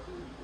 お